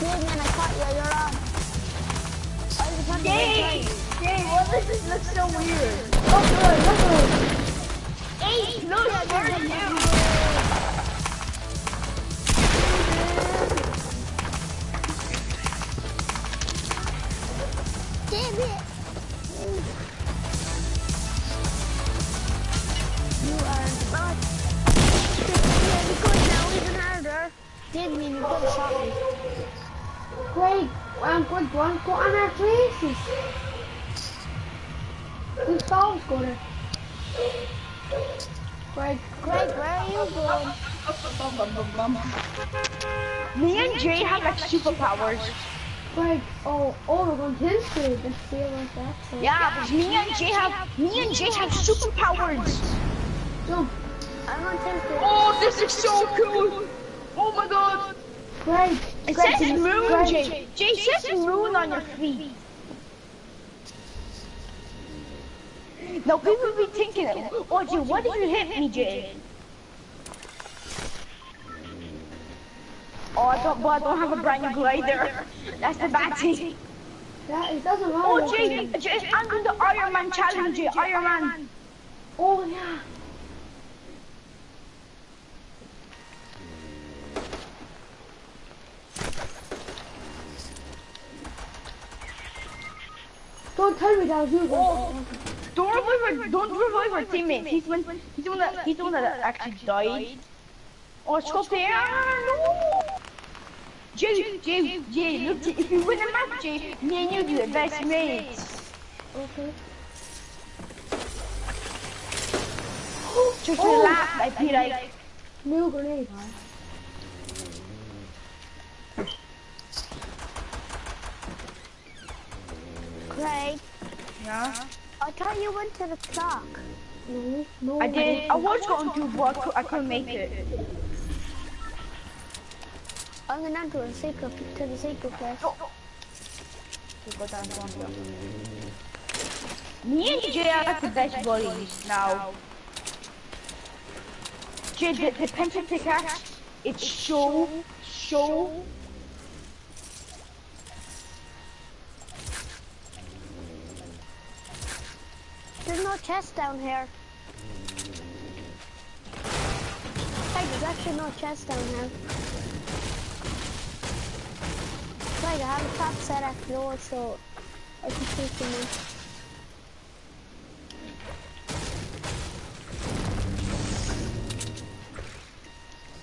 Dude, man, I caught you. You're on. Dang! Dang, what does this look so weird? Look good, look good. Eight looks for you! Damn it. You are not. Yeah, because now even harder. Did mean you could have shot me. Craig, um, Greg, go on, go on our places. Who's goal scorer? Greg, Greg, where are you going? Me and Jay have like superpowers. Greg, oh, oh, we're going to history. Let's see about that. So, Yeah, but me and Jay have me and Jay have superpowers. Jump. I'm on Tuesday. Oh, this is so cool! Oh my god! Greg, It Greg, says moon, Jay. Jay says moon on your feet. Now people be thinking, oh Jay, what if you hit me, Jay? Oh, I don't, but I don't have a brand new glider. That's the bad thing. That, it doesn't matter. Oh, Jay, Jay, I'm doing the Iron Man challenge, Jay. Iron Man. Oh, yeah. Don't tell me that was you. Oh. Don't revive our, don't revive our teammate. He's one, he's the one that, he's the one that actually died. Oh, it's there. No. Jay, Jay, Jay, look, if you win the match, Jay, me and you be the best mates. Okay. Just Oh. relax, I'd be like, New grenade. Craig, yeah. I thought you went to the clock. No, no. I did, I was going to, but I cou- I couldn't make it. I'm gonna enter a secret to the secret place. Oh. Okay, go down, go down. Me and Jay are the best buddies now. Jay, the, the pencil pickaxe, it's so, so There's no chest down here. Hey, there's actually no chest down here. Craig, I have a trap set at the door so I can see someone.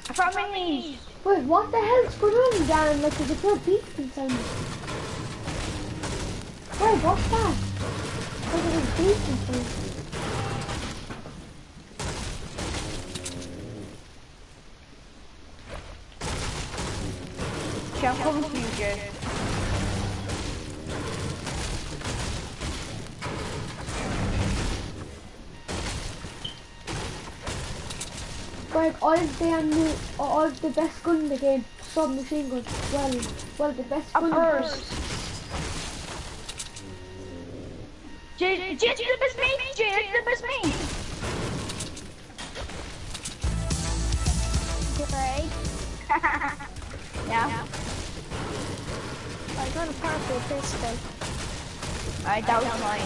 I found my knees. Wait, what the hell's going on, Darren? Like, there's a poor beast inside me. Wait, what's that? Okay, I'm coming for you, Jay. Greg, I've the new, I've the best gun in the game. Submachine gun. Well, well, the best gun. in the game. burst. It's the best mate, Jay, it's the best mate. Craig, Yeah. I got a purple pistol. Alright, that was mine.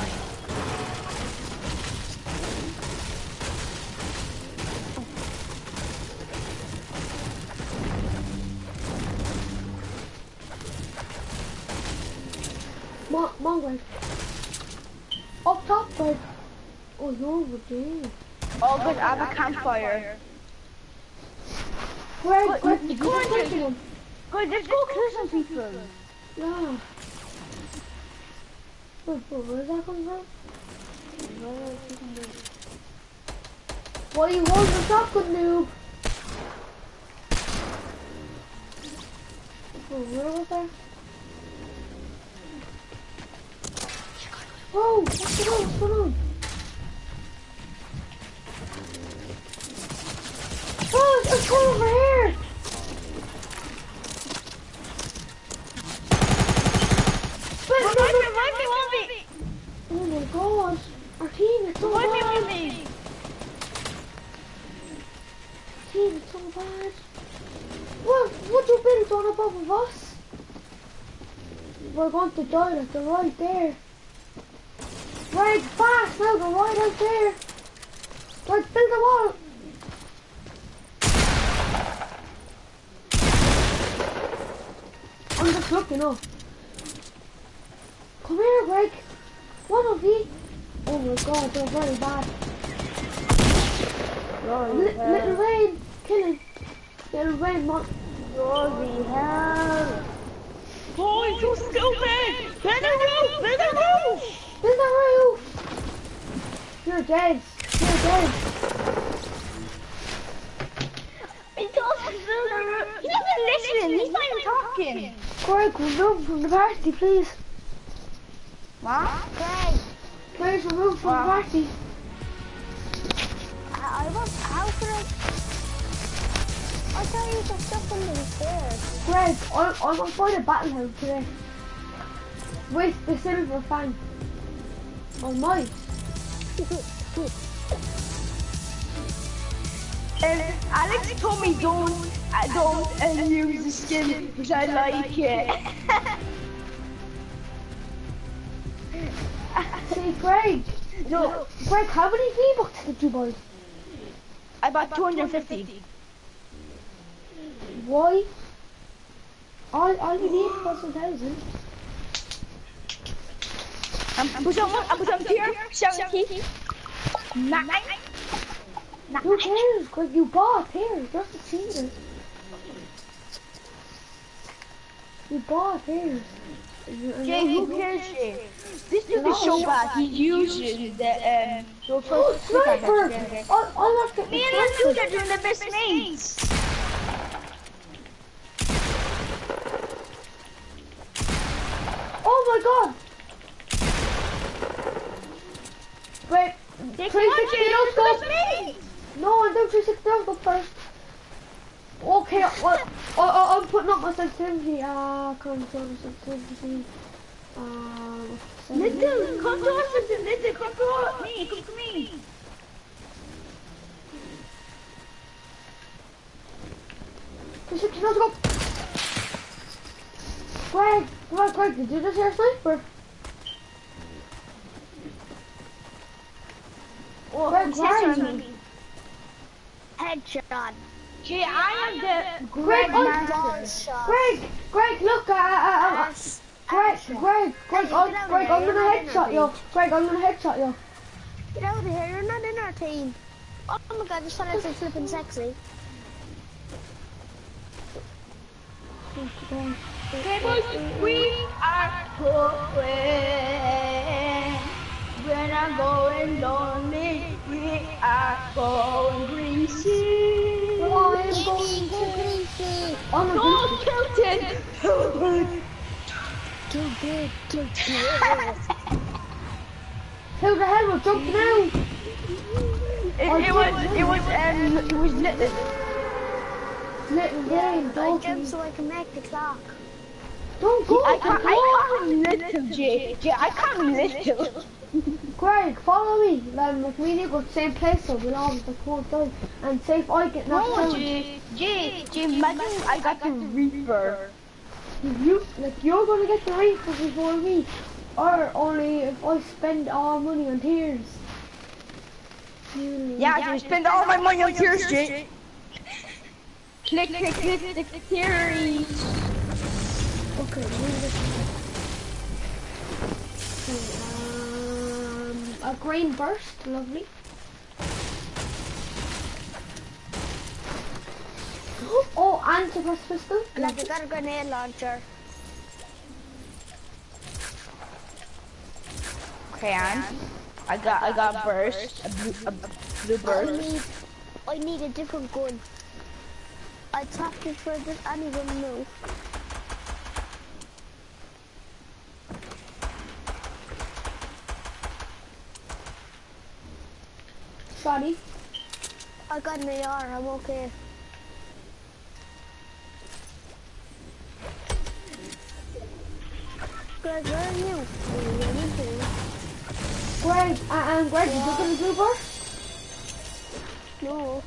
Come on, come on, Greg. Up top, Greg. Oh, you're over there. Oh, good, I have a campfire. But- but you go on, can Jay. him. Go kill some people. Yeah. Wait, wait, where's that coming from? What are you holding the shotgun, noob? Oh, where was that? Oh, what's going on? What's going on? Oh, it's coming over here! Wait, me, no, revive me, revive me. Oh my god, our team is so bad. Team is so bad. What? What you built on above of us? we're going to die, like they're right there. They're right there. Right, build a wall. Battle today. With the silver fan. Oh my. And Alex told me don't, I don't uh, use the skin because I like it. See, Greg. no, Greg, how many V-Bucks did you buy? I bought 250. Why? All, all you need was a thousand. Um, put some, I put some here, 70, 9, Who cares, Greg? You bought here. Just a cheater. You bought here. Jay, who cares, Jay? This dude is so bad. He uses the, um, the Oh, first sniper! I'll, I'll not get Me the and this dude are doing the best mates. Oh my god! Wait, They 360 Jay, no you're the scope. No, I'm doing 360 no scope first. Okay, well, I, I, I'm putting up my sensitivity. Uh, control sensitivity. Uh, Little, come to us, little, come to me, come to me. No scope. Greg, Greg, Greg, did you just hear a sniper? Oh, Greg, he's are you? Headshot. Jay, I am the Greg, Greg Master. Greg, Greg, look, uh, uh, uh, uh, Ass. Greg, Ass shot. Greg, Greg, Hey, get Greg, I'm you're gonna not in our headshot you. team. Greg, I'm gonna headshot you. Get out of here, you're not in our team. Oh my god, this one is so flipping sexy. Okay, boys, we are going. When I'm going lonely, we are going greasy. Oh, I am going to Greasy. on a No, beach. Kilton. Too good, too good. Who the hell was jumping out? It, it was, it was, um, it was little. Little game, I don't jumped so I can make the clock. Don't go, I can't, go. I can't little, Jay. Jay, I can't little. Greg, follow me. Um, if we need to go to the same place, so we'll always like one time. And say if I get knocked No, out, Jay, Jay, Jay, imagine I got the Reaper. you like you're gonna get the Reaper before me, or only if I spend all money on tears. Yeah, I just spend all my money on tears, Jay. Click, click, click, click, click, theories. Okay, move this. Okay, um, a green burst, lovely. Oh, and suppressed pistol. Like I got a grenade launcher. Okay, and I got, I got burst, a blue, a blue I burst. need, I need a different gun. I tapped it for this even new. Sorry. I got an AR, I'm okay. Greg, where are you? Are you ready to? Greg, uh, um, Greg, did you get a blue burst? No.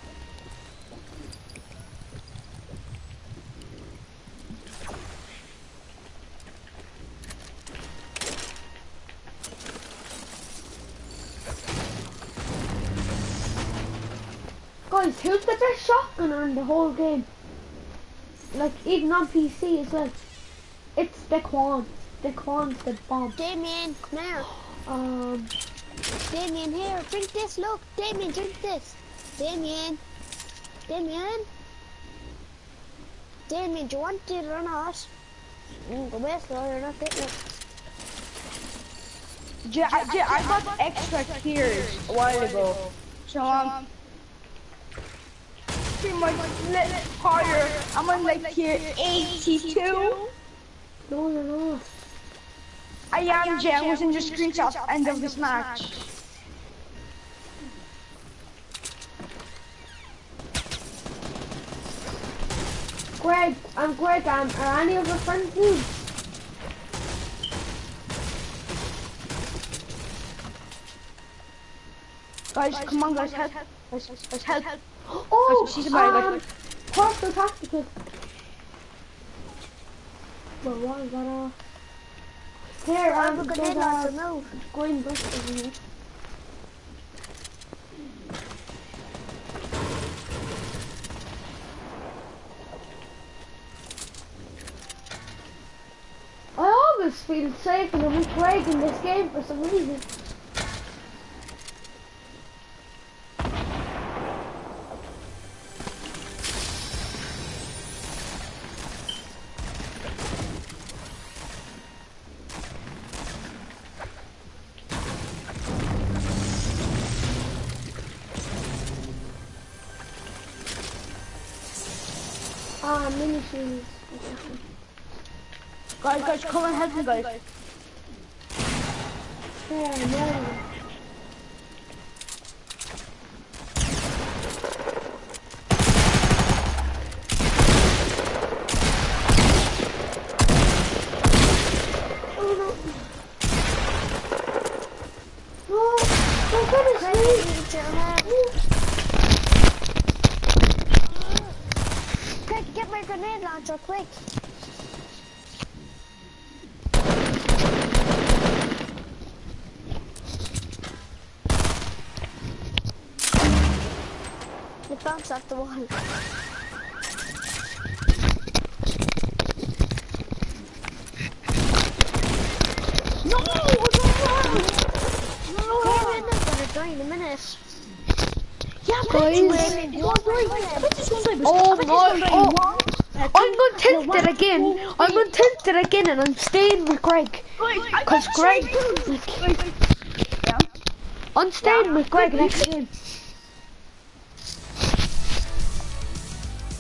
who's the best shotgunner in the whole game? Like even on PC as well. It's Daequan. Daequan's the bomb. Damien, come here. Um, Damien, here, drink this. Look, Damien, drink this. Damien. Damien. Damien, do you want it or not? Mm, the best though, you're not getting it. Yeah, I, yeah, I got extra tears a while ago. So um, pretty much lit higher. I'm on like tier 82. no, you're not. I am Jay. I was in the screenshot end of this match. Greg, I'm Greg. Um, are any of your friends new? Guys, come on, guys, help. Guys, guys, help. Oh, she's about um, like- Purple tactical. Well, what is that? Uh, here, I um, have a there's grenade launcher, a no. green bush in here. I always feel safer than with Craig in this game for some reason. Oh no. No, I'm gonna Craig, sleep. you need your head. Craig, get my grenade launcher, quick. It bounced off the wall. No! Damien is gonna die in a minute. Yeah, Guys. Damien, you want to win? Oh my, oh. I'm gonna tilt it again. I'm gonna tilt it again and I'm staying with Greg. Cause Greg, like, Yeah. I'm staying with Greg next game.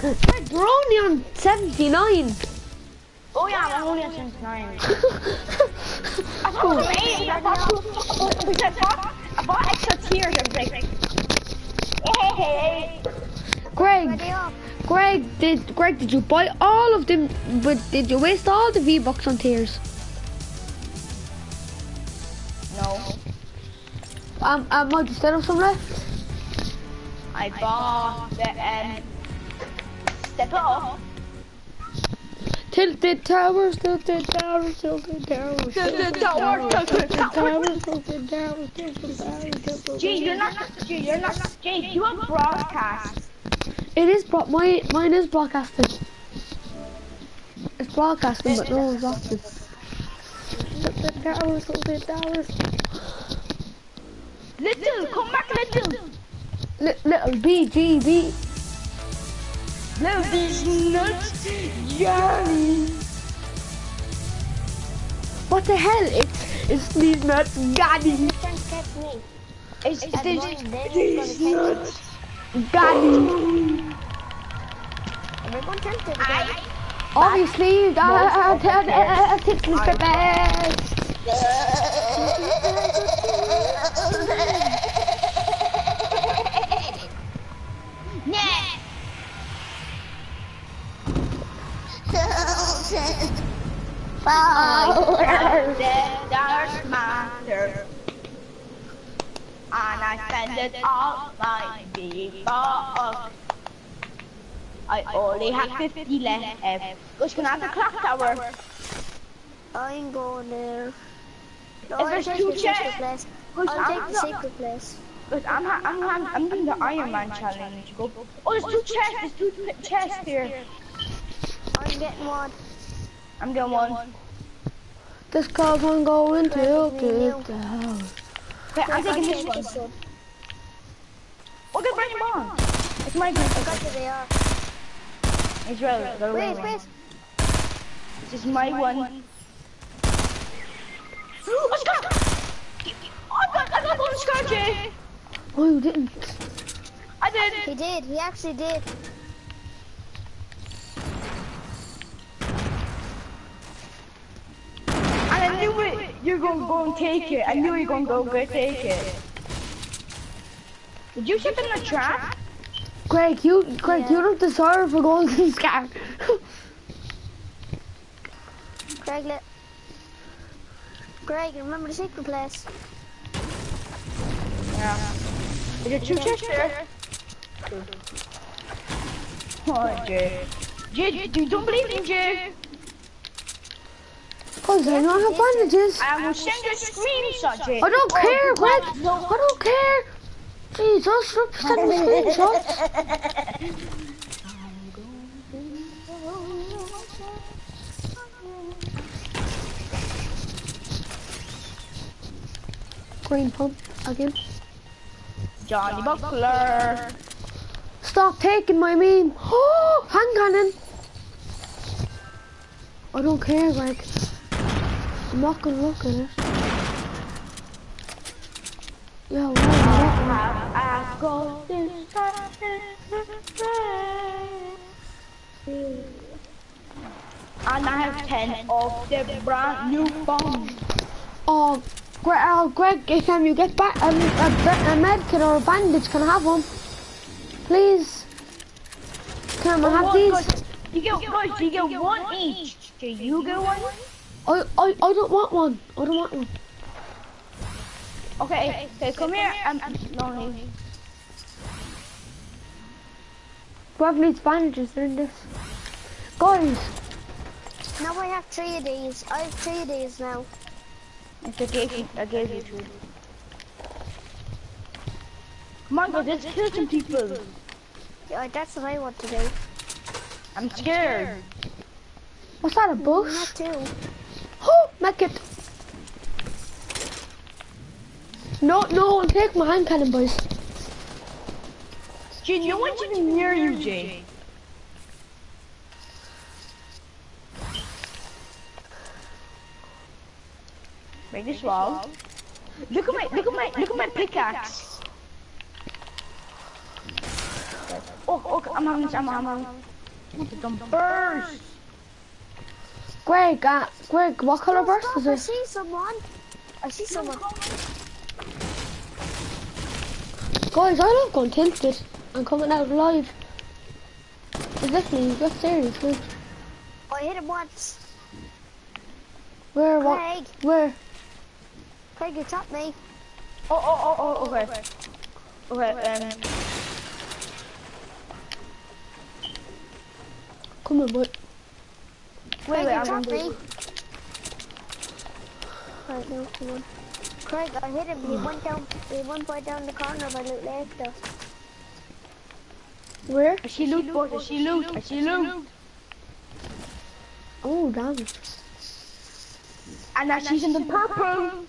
Greg, we're only on 79. Oh yeah, I'm only at 79. I it was 80. I thought because I bought, I bought extra tiers. I was like, hey, hey. Greg, Greg, did Greg, did you buy all of them? But did you waste all the V bucks on tiers? No, Um, um, you still have some left? I bought the um, step up. Tilted towers, tilted towers, tilted towers, Tilted towers, tilted towers. tilted towers, tilted towers, tilted Gee, you're not. Gee, you're not. Gee, you have broadcast. It is bro- my mine is broadcasting. It's broadcasting, but no one's watching. Tilted towers, tilted towers. Little, come back, little. Li- little B G B. Little these nuts, Johnny. What the hell? It's it's these nuts, Gaddy, Can't catch me. It's, At it's, mine, Damien's gonna catch me. Gaddy. Everyone tempted again. Obviously, that that is the best. The dark matter. And I spend it all my big. I only have 50 left. Who's gonna have the clock tower? I'm going there. No, Is I'll there take two chests? secret place. Who's I'll take the secret place. Cause I'm ha I'm ha I'm doing the Iron Man challenge. Go. Oh, there's two chests. There's two chests here. I'm getting one. I'm getting one. This cause I'm going to Right, me and get you. down. Okay, I'm taking this taking one. this one. Oh, they're burning bomb. It's my I gun. got you they are. It's real. They're Wait, real. wait. This is my one. Oh, Scar! Oh, I got, I got golden Scar, Jay. Oh, you didn't. I did. He did. He actually did. I knew it. You're going to go and take it. I knew you were going to go get take it. Did you set in the trap? Greg, you, Greg, Yeah. you don't deserve a golden scar. Greg, let. Greg, remember the secret place? Yeah. Is there two chests there? Oh, Jay. Jay, you don't believe me, Jay? Cause I don't have bandages. I will send a screenshot, Jay. I don't Oh, care, Greg. I don't care. Sending me screenshots. Green pump again. Johnny Buckler. Stop taking my meme. Oh, hand cannon. I don't care, Greg. I'm not gonna look at it. Yeah, Have I got this And I have 10 of the brand new bombs. Oh, Greg, uh, Greg, if um, you get back um, a, a, med kit or a bandage, can I have one? Please. Can I have One, these? You get, guys, you get one each. Do you get one? I, I, I don't want one. I don't want one. Okay, okay, come here. I'm lonely. Whoever needs bandages, they're in this. Guys, Now I have three of these. I have three of these now. It's a gave, I gave you two. Come on, guys, let's kill some people. Yeah, that's what I want to do. I'm scared. what's that, a Not bush? two. Oh, make it. No, no, take my hand cannon, boys. Jay, no one's even near you, Jay. Make this wall. Look at my, look at my, look at my pickaxe. Oh, oh, I'm having this, I'm having dumb burst? Greg, uh, Greg, what color burst Stop, is I see someone. I see someone. Guys, I love going tilted. I'm coming out alive. Is this me? You're serious, Luke. I hit him once. Where, what? Craig, Where? Craig, you chopped me. Oh, oh, oh, oh, okay. Okay, um, Come on, boy. Wait, Craig, wait, you I'm chopped gonna me. Right, no, come on. Craig, I hit him. He went down. He went right down the corner of my loot left. Where? I see loot, boys, I see loot, I see loot. Oh, damn. And I see something purple.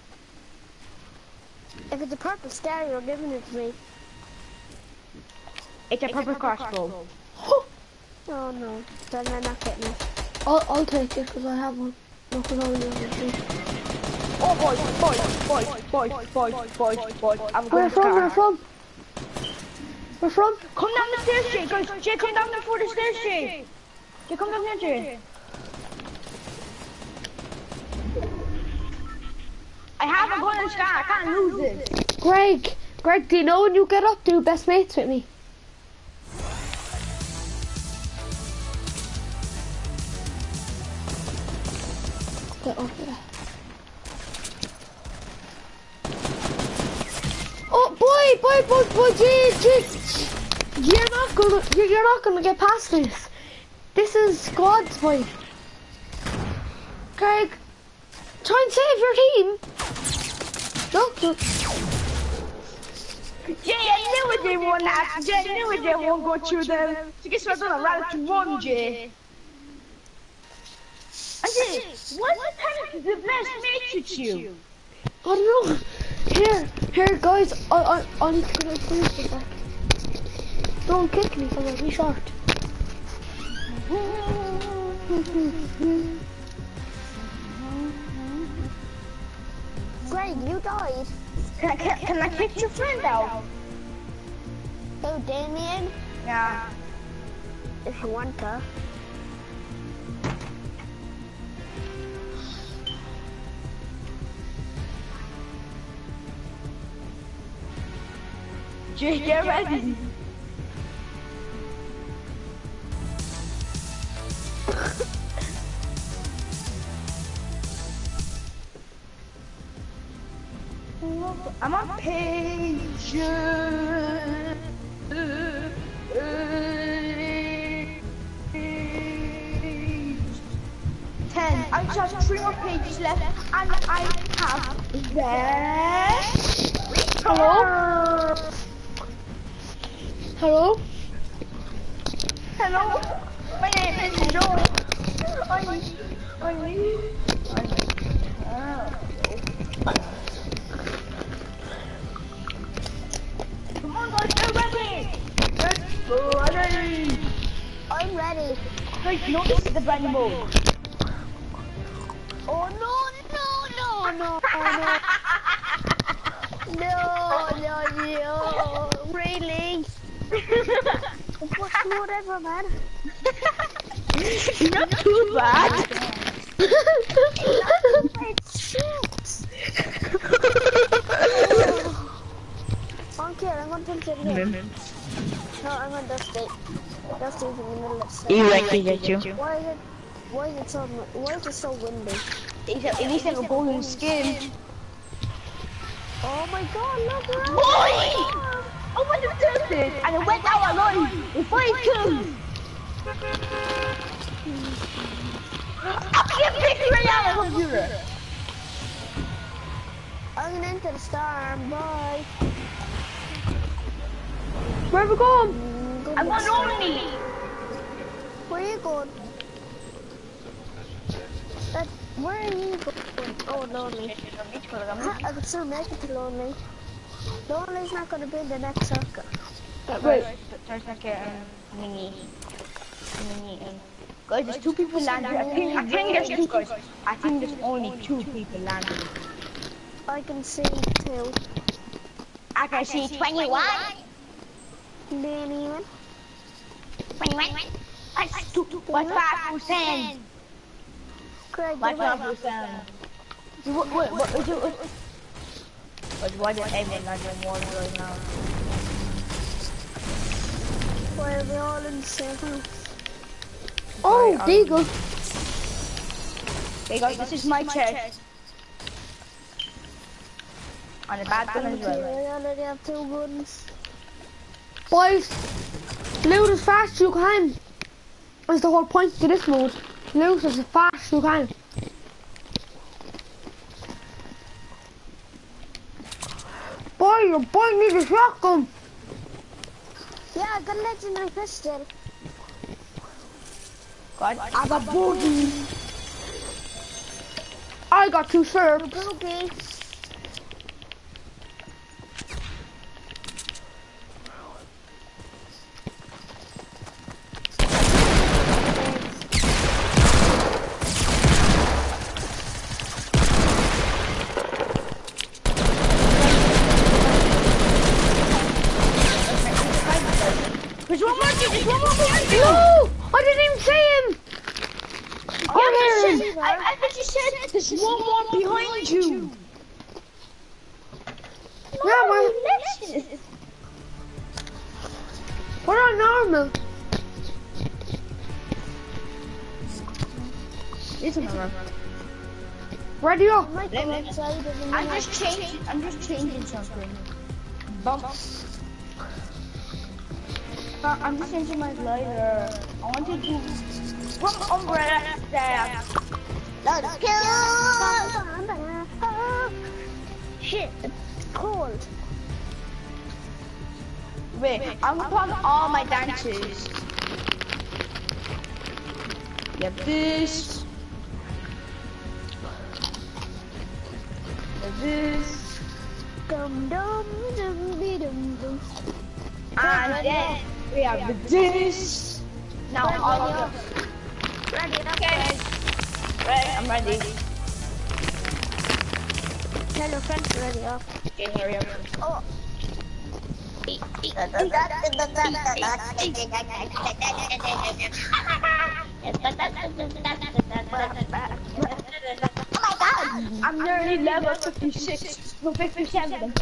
If it's a purple star, you're giving it to me. It's a purple crossbow. Oh, Oh no, then they're not getting it. I'll, I'll take it because I have one. Not because I only have one. Oh, boys, boys, boys, boys, boys, boys, boys. I'm Where to from? Where from? Where from? Come down the stairs, Jay. Guys, Jay, come down before the stairs, Jay. Jay, come down here, Jay. I have a golden scar. I can't lose it. Greg. Greg, do you know when you get up, do best mates with me? Get there. Oh boy, boy, boy, boy, gee. You're not gonna, you're, not gonna get past this. This is squads, boy. Greg, try and save your team. Look, look. Jay, I knew it didn't want that. Jay, I knew it want to go through them. So guess what? I done a rather to one, Jay. And Jay, what the the blessed matrix you? I don't know. Here, here, guys. I, I, I need to get my police for back. Don't kick me because I'll be short. Greg, you died. Can I, can, can I kick your friend out? Who, Damien? Yeah. If you want to. Jay, get ready. I'm on page ten. I just have three more pages left, and I have there. Hello? hello? Hello? My name is Joe. I'm, I'm, I'm. Come on guys, get ready! Get ready! I'm ready. Guys, no, this is the brand new Oh no, no, no, no, oh, no. no, no, no, really? Whatever man Not too bad. okay I'm it here no I'm gonna dust it dust it in the middle of the You reckon at you? why is it why is it so why is it so windy At least have a golden skin. oh my god look around Boy! I went to it and it went out alive with five kills. I can't pick right out of the computer. I'm gonna enter the storm bye Where are we going? I'm not only. Where are you going? That, where are you going? Oh, lonely. I can still make it to lonely. Lonely's not going to be in the next circle. Wait. There's like a um, mini, mini. Um, guys, there's two people landing. I think, I think there's two guys. I think there's only two people landing. I can see two. I can see 21. Anyone? 21. What's five percent? Craig, What's you're five right. percent? What? What? What? What? What? What? Why did everyone not in one right now? Why are we all in the same house? Oh, um, there you go. Hey guys, this is my chest. On the bad gun as well. I already have two guns. Boys, loot as fast as you can. That's the whole point to this mode. Loot as fast as you can. Boy, your boy needs a shotgun. Yeah, I got a legendary pistol. God, I got boogie. I got two serps. Boogie. I didn't even see him! Oh, yeah, there. I, I bet you said there's one more behind you! you. No, yeah, my Listen. What on normal? It's an armor. Radio! I'm just changing I'm just changing something. Bumps. Uh, I'm just changing my glider. I want to do from umbrella there. Let's go. Shit, it's cold. Wait, I'm gonna pause all my dances. Have this. Have this. Dum dum dum dum dum. And then we have this. Now Ready, all ready of up. them. Ready up. Okay. Right, I'm ready. Tell your friends ready up. Okay, hurry oh. up. Oh. my God! I'm nearly level 56. No, 57.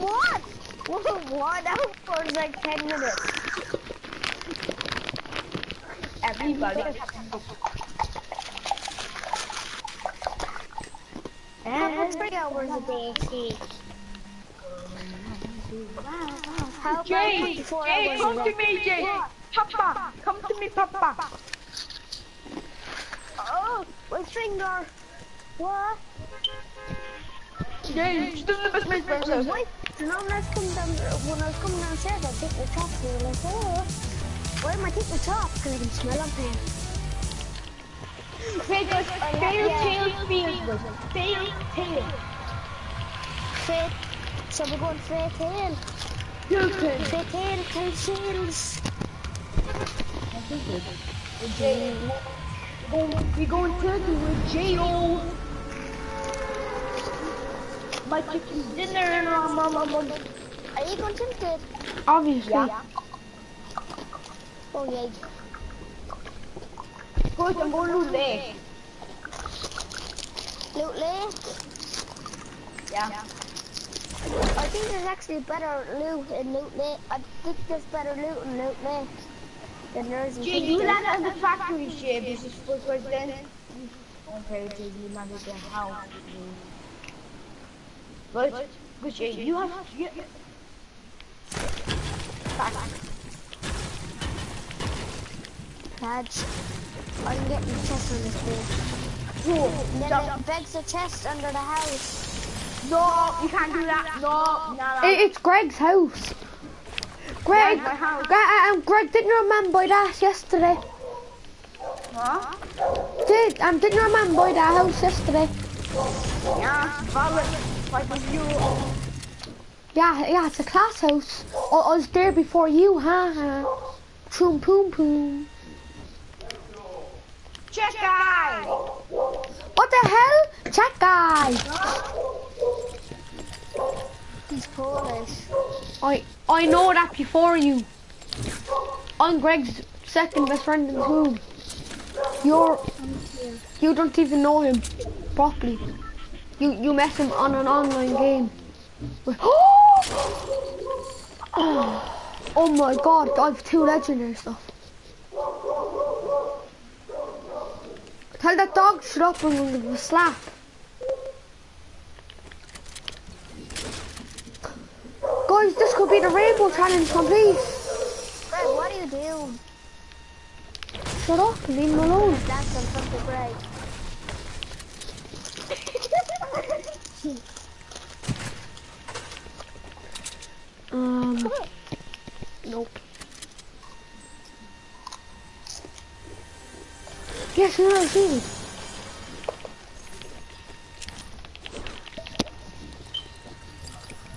what? What? That for like 10 minutes. Everybody. How three hours a day? How about Jay, 24 Jay, come to me, Jay. Papa, come to me, Papa. Oh, my finger. What? Jay, she doesn't best make herself. Wait, you know, when I was coming down, when I was coming downstairs, I took the top, and they were like, oh, why am I taking the top? Because I can smell them here. Fail, fail, tail, fail, fail, tail. Fit. So we're going fair tail. Tail, tail. Fair tail, tail shields. Jay, we going turkey with J.O. My chicken dinner and um, um, um, um. Are you going tilted? Obviously. Oh, yeah. Good, I'm going to lose leg. Loot Lake. Yeah. I think there's actually better loot in Loot Lake. I think there's better loot in Loot Lake than there is in Jay, you land on the factory ship. This is for president. Okay, Jay, you landed the house. But, but Jay, you have. You, back. Lads, I'm getting the chest on this way. Cool. Then Jump. it begs the chest under the house. No, you can't do that. No, no, no. It, it's Greg's house. Greg, That's my house. Greg, um, Greg, didn't your man that yesterday? Huh? Did um, didn't your man that house yesterday? Yeah, valid. Like a. Yeah, yeah, it's a class house. I, I was there before you, huh? huh. Poom, poom, poom. Check guy. What the hell? Check guy. He's Polish. I I know that before you. I'm Greg's second best friend in the school. You're you don't even know him properly. You you met him on an online game. oh my god, I have two legendary stuff. Tell that dog to shut up and we'll give him a slap. Guys, this could be the rainbow challenge complete. Greg, what are you doing? Shut up leave him alone. That's on front Greg. Um, nope. Yes, no, I see.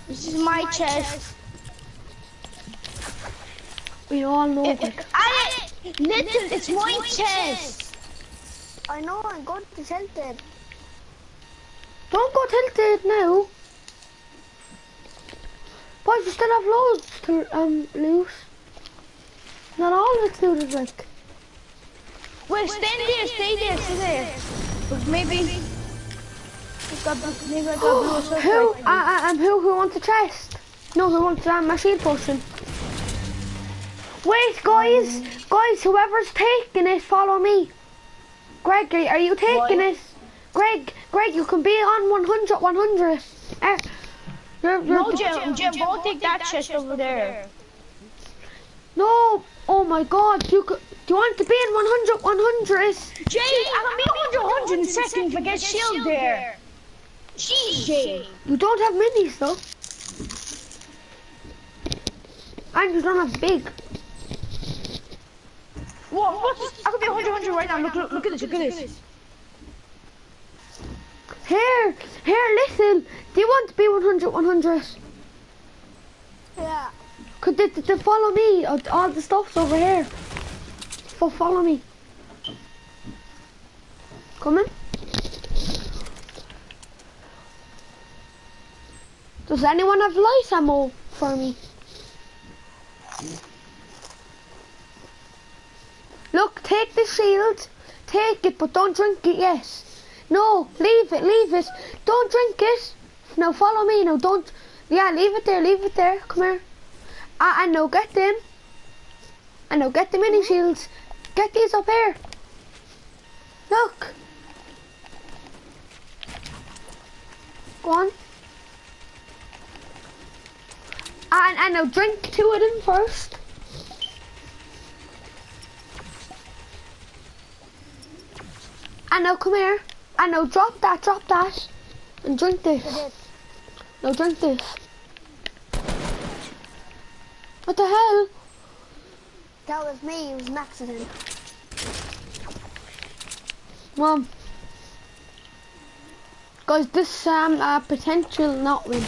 This is my chest. We all know It, it, I, little, it's my chest. I know, I'm going to tilted. Don't go tilted now. Boys, we still have loads to um lose. Not all of it's looted, like. Wait, stay there, stay there, stay there. But maybe. I got, maybe I got blue Who? Uh, uh, um, who? Who wants a chest? No, who wants um, a shield potion? Wait, guys, guys, whoever's taking it, follow me. Greg, are you taking it? Greg, Greg, you can be on 100, 100. Uh, eh, you're, you're no, Jim, Jim, Jim, Jim, go take that, that chest over there. there. No, oh my god, you could, do you want to be in 100, 100? Jay, I can be 100, 100 in second, but get shield there. Jeez, Jay. You don't have minis though. And you don't have big. What, what? I could be 100, 100 right now, look, look, look at this, look at this. Here, here, listen. Do you want to be 100, 100? Yeah. Could they, they follow me? All the stuff's over here. So follow me. Come in. Does anyone have light ammo for me? Look, take the shield. Take it, but don't drink it yet. No, leave it, leave it. Don't drink it. Now follow me. Now don't. Yeah, leave it there, leave it there. Come here. I, I know, get them. I know, get the mini shields. Get these up here. Look. Go on. And, and now drink two of them first. And now come here. And now drop that, drop that. And drink this. No, drink this. What the hell? That was me. It was an accident. Mom. Guys, this um uh, potential not win.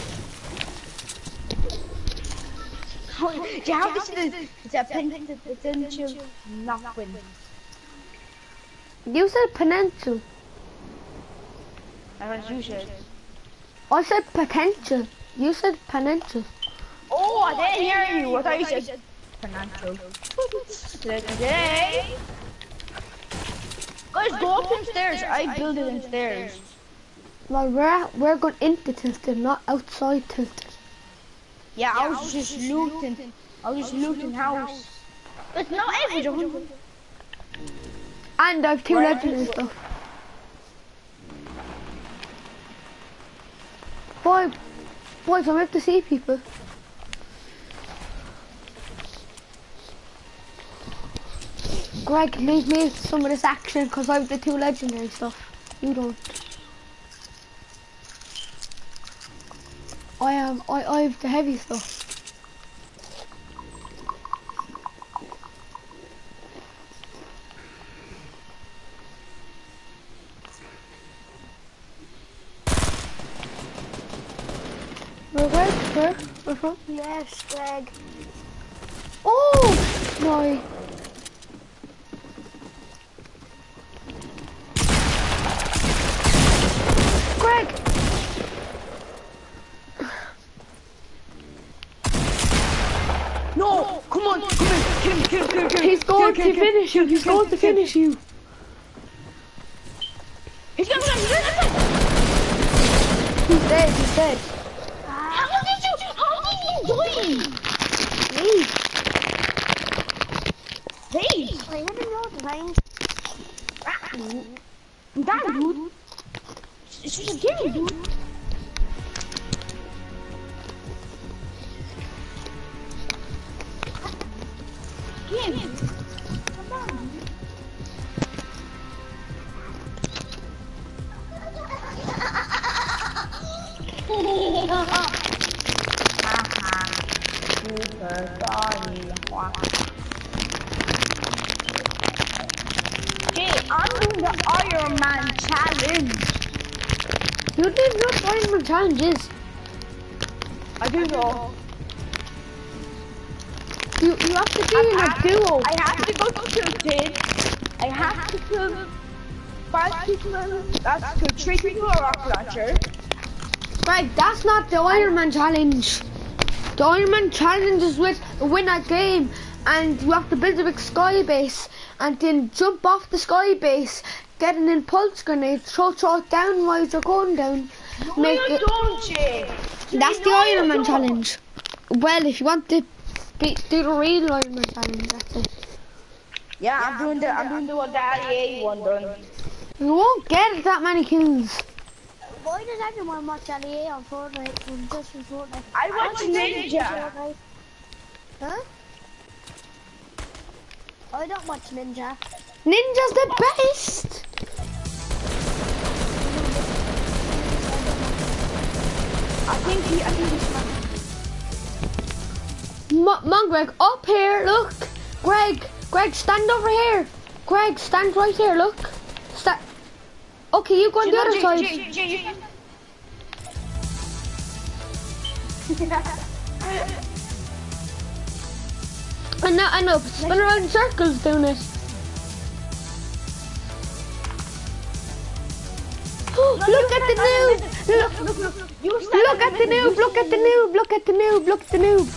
Do you have the, the potential not win? You said potential. That's what you said. I said potential. You said potential. Oh, I didn't hear you. I thought you said financial. Today. Guys, go up them stairs. I build it in stairs. Well, we're we're going into Tilted, not outside Tilted. Yeah, I was just looting. I was just looting house. It's not average. And I've two Right. legendary stuff. Boy, boys, I'm up to see people. Greg, leave me some of this action because I have the two legendary stuff. You don't. I have, I, I have the heavy stuff. Where, where, where, where from? Yes, Greg. Oh, my. Greg! No, come on, come on, kill him, kill him, kill him, kill him. He's going Kill, to kill, kill, finish you. He's going to finish you. He's gonna run, he's gonna run. He's dead. He's dead. Leave. Hey, I didn't know the range. damn, dude. It's just a game, dude. Super find challenges. I do know. You you have to be in a duo. I have to go to Tilted. I have to kill five people. That's to three people or rocket launcher. Greg, that's not the Iron Man challenge. The Iron Man challenge is with win a game and you have to build a big sky base and then jump off the sky base, get an impulse grenade, throw, throw it down while you're going down. Make no, you it- don't, Jay. That's the No, you Iron Man challenge. Well, if you want to be, do the real Iron Man challenge, that's it. Yeah, I'm doing the I'm doing the one that EA one done. You won't get that many kills. Why does everyone watch LEA on Fortnite from just from Fortnite? I watch don't watch Ninja. Fortnite. Huh? I don't watch Ninja. Ninja's the best. I think he I think he's Come on, Greg, up here, look. Greg, Greg, stand over here. Greg, stand right here, look. Sta okay, you go on the other side. I know, I know, spin around in circles doing it. look at the noob! Look, look, look, look. Look at the noob, look at the noob, look at the noob, look at the noob.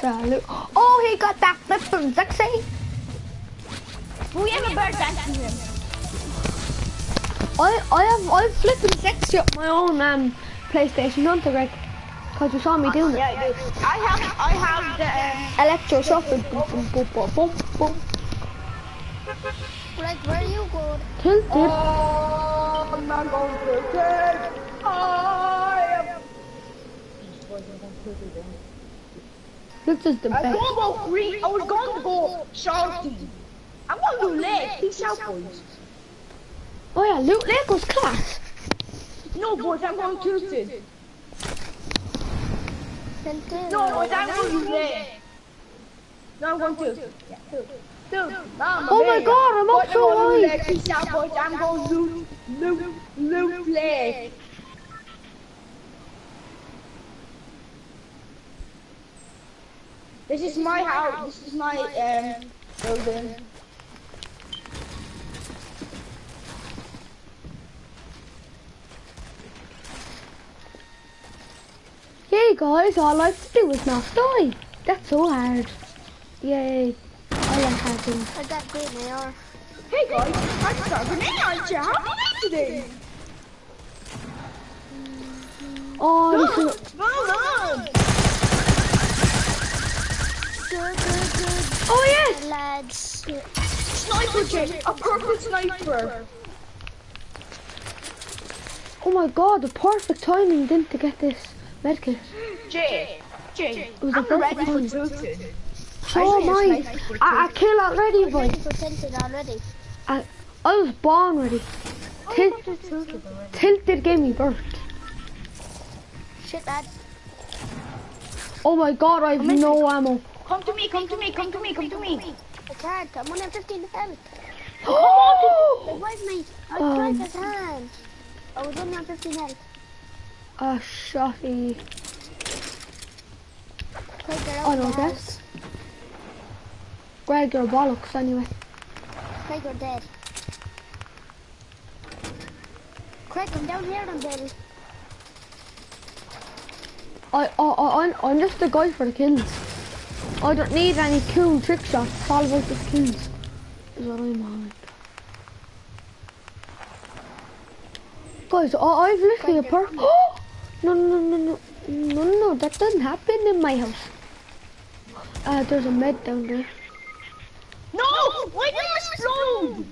Salute. Oh, he got that flip from Zexy. We have a bird dancing. I, I have, I'm flipping sexy up my own um, PlayStation, don't I, Greg? Because you saw me doing Yeah, it. I do. I have, I have the. Um, Electro shuffle. Boom, boom, boom, boom, boom, boom. Where are you going? Tilted. oh, I'm not going to turn. I am. This is the I best. going to go free. I was going to go salty. I'm going to do leg. Peace out, boys. Oh yeah, Loot Lake was class. No, boys, I'm going tilted. Tilted. No, boys, I'm going to do leg. No, I'm going tilted. Yeah, tilted. Nah, Oh my god, I'm up so I'm going to high. Peace out, boys. I'm going to loot, loot, loot. This is my house. This is my um building. Yay guys, all I have to do is not die. That's so hard. Yay. I like having. I got green AR. Hey guys, I'm starting in on you. How are you today? Oh, this is. Well done. Good, good, good. Oh yes! Lads. Sniper Jay, a perfect sniper. Oh my god, the perfect timing didn't to get this medkit. Jay, Jay, was a I'm perfect ready for one. tilted. So am I. I, I kill already, boy. ready for tilted already. I, I was born ready. Til- tilted tilted gave me birth. Shit, lad. Oh my god, I have no ammo. Come to me, come to me, come to me, come to me. I can't. I'm only on 15 health. Oh! Revive me. I Um. tried his hand. I was only on 15 health. A shotty. Craig, get out Greg, you're bollocks anyway. Craig, you're dead. Craig, I'm down here, I'm dead. I, I, I, I'm, I'm just the guy for the kills. I don't need any cool trick shots. It's all about the kills. Is what I'm on. Guys, I, I've literally a per- Oh! No, no, no, no, no, no, no, that doesn't happen in my house. Uh, there's a med down there. No! Why did you explode?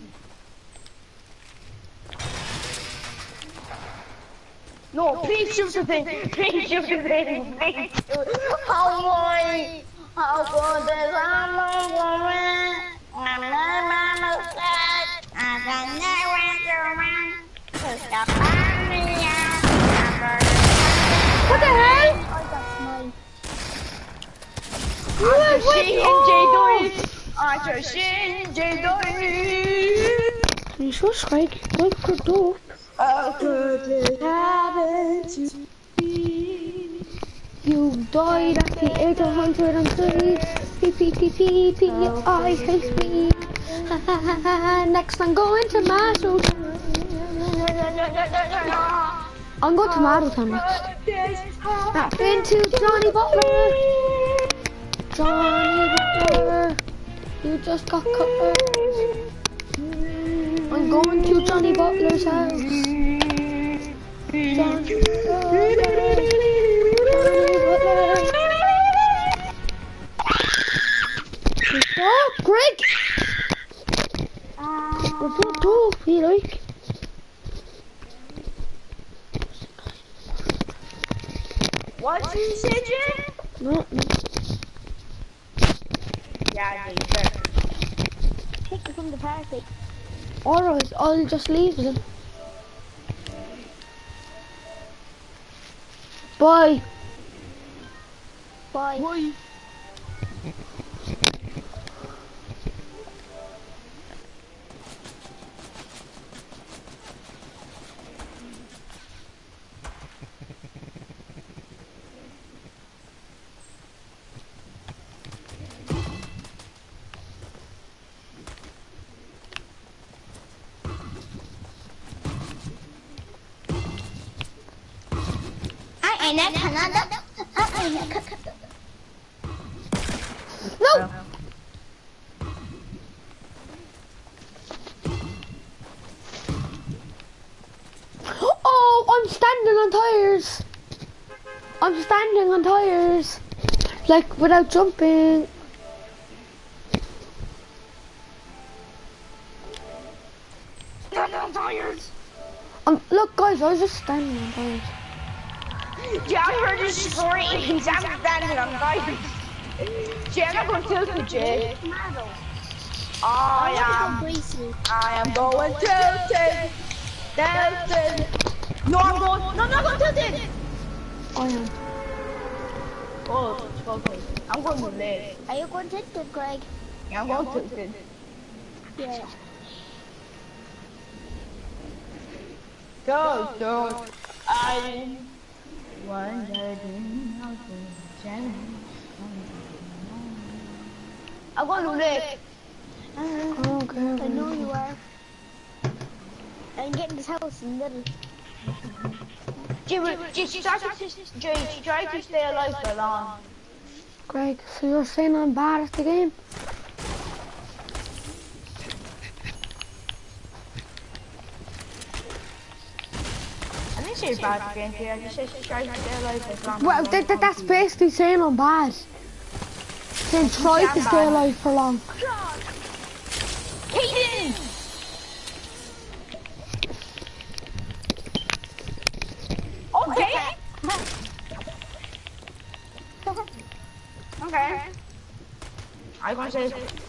No, please shoot the thing. Please shoot the thing. Please shoot. How boy? How good is I'm woman? I'm not man of sex. I can never run. Cause the family What the hell? I got mine. I'm Wait, just wait, seeing J I'm just seeing J You so Greg. Greg could do. How could it happen to me? You died at the age of 103. P P P P P I hate me. Next I'm going to Tomato I'm going to Town next. I've been to Johnny Butler. Johnny Butler. You just got cut. I'm going to Johnny Butler's house. Johnny Butler. Stop, Greg! We're so doof, you like. What you said, No. Yeah, Jay, better. From the party. Alright, I'll just leave then. Bye. Bye. Why? I ain't a Canada. I ain't a Canada. No! Oh, I'm standing on tires. I'm standing on tires. Like, without jumping. I'm tired. Um, look, guys, I was just standing on tires. Yeah, I heard you scream. I'm standing on fire. Jay, I'm not going to tilt you, Jay. Oh, I am. I am going tilted. Tilted. No, I'm going. No, no, I'm going tilted. I am. Oh, okay. Oh, I'm going to live. Are you going to hit Greg? Yeah, I'm going tilted. Yeah. Go, go. I I'm going to don't care. I know you are. I'm getting this house in the middle. Jay, just try to, Jay, try to stay alive for long. Greg, so you're saying I'm bad at the game? I say bad again, Jay. I just said try to stay alive for long. Well, that, that, that's basically saying I'm bad. Saying try to stay alive for long. Oh, Kaden! Okay. okay. I'm gonna say hi, Kaden.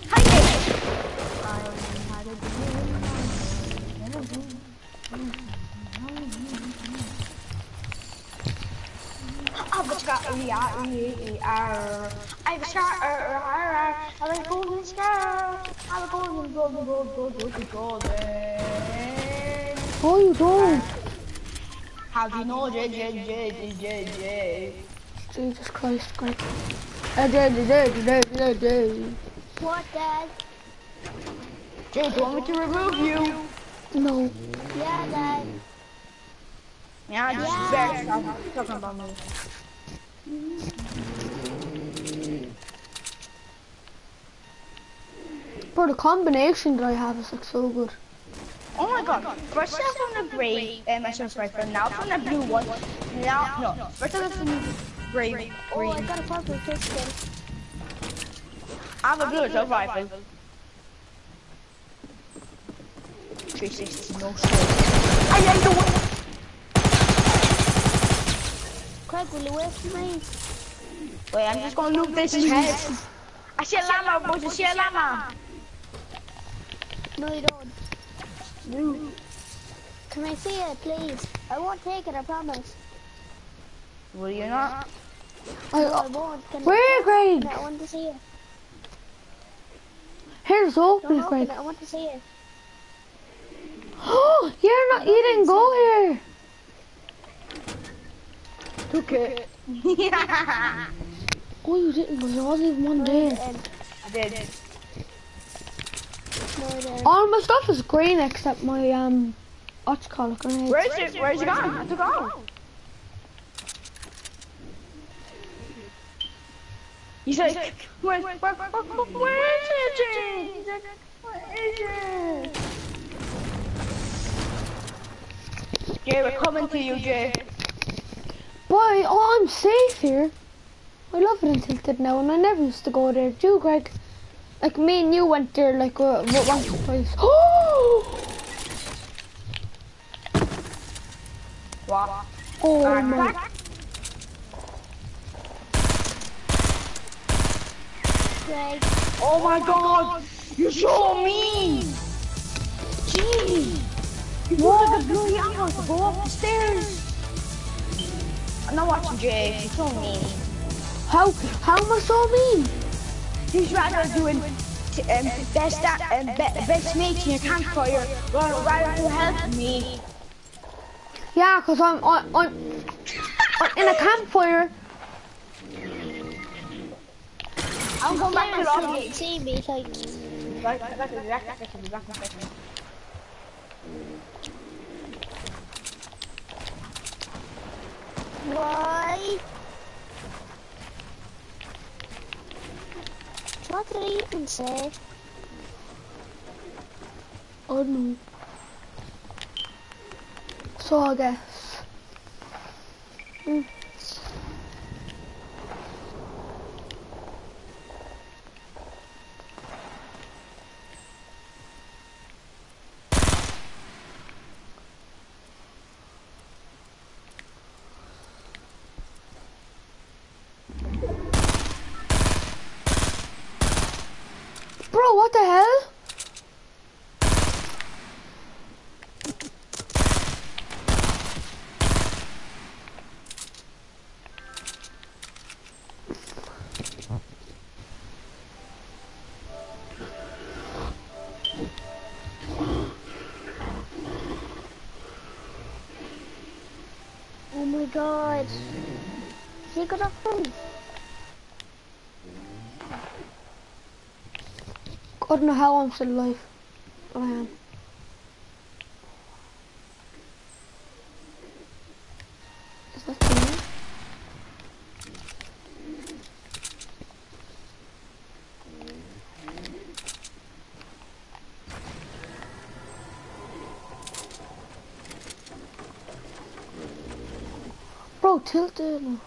I've a shot a I'm a golden star. I'm a golden, golden, golden, golden, golden. Oh, you don't. How do you know, J, J, J, J, J? Jesus Christ, Greg. Uh, J, J, J, J, J, J. What, Dad? Jay, do you want me to remove you? No. Yeah, Dad. Yeah, just Yeah. yeah. talking about me. Bro, the combination that I have is like so good. Oh my god, first I from the gray, um, I should right from now from the blue one, now, no, first I from the gray, Oh, I green. got a purple pistol. I have a blue assault rifle. 360, no shit. I am the one. Craig, will you wait for me? Wait, I'm just gonna loot this head. I see a llama, boys, I see a llama. No, you don't. No. Can I see it, please? I won't take it, I promise. Will you not? I, No, I won't. Can where, Greg? I want to see it. Here's Don't open, open Greg. it, I want to see it. Oh, you're not. You didn't go here. Took it. Oh, you didn't. There wasn't even one there. I did. All my stuff is green except my um, what's it called grenade. Where's it? Where's it gone? I took off. He's like, where, where, where, where, where is it? He's like, where is it? Jay, we're coming to you, Jay. Boy, oh, I'm safe here. I love it in Tilted now, and I never used to go there. too, Greg? Like me and you went there like uh, what once or twice. Oh! Oh my! Greg, Oh my god! You're so mean! Jeez! You look like a blue yellow go up the stairs! I'm not watching Jay, you're so mean. How, how am I so mean? He's rather doing t- um, best at, um, be- best mates in your campfire rather, rather than helping me. Yeah, cause I'm, I, I'm, I'm in a campfire. I'm going back to the Can't lobby. see me, like, Right, right, right, right, right, right, right, right, right. Why? What did he even say? Oh no. So I guess. Mm. god. he got a phone. God know how I'm still alive. de nous.